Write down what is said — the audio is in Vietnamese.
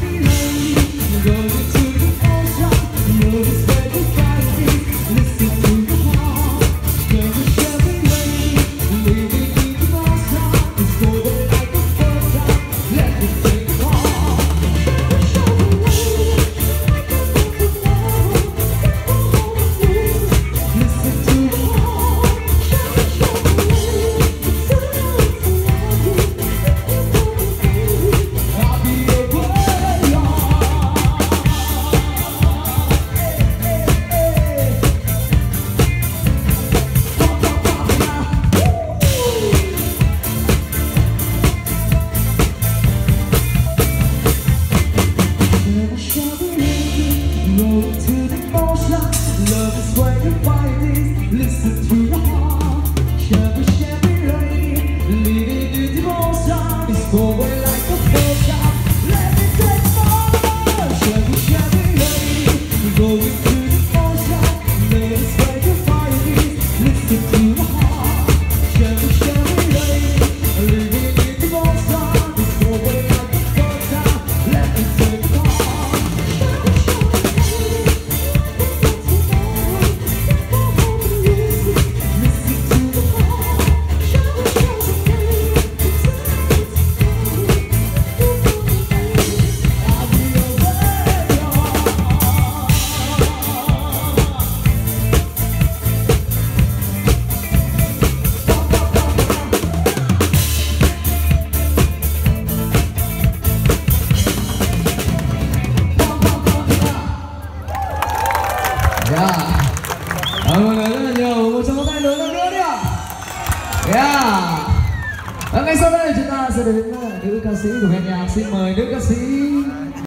的泪的情 Yeah. Cảm ơn rất là nhiều. Một số tay lớn hơn nữa đi ạ. Yeah. Và ngay sau đây chúng ta sẽ đến với nữ ca sĩ của Việt nhạc. Xin mời nữ ca sĩ